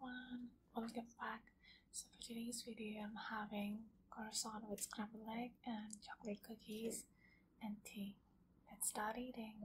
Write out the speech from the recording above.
everyone, welcome back. So for today's video, I'm having croissant with scrambled egg and chocolate cookies and tea. Let's start eating.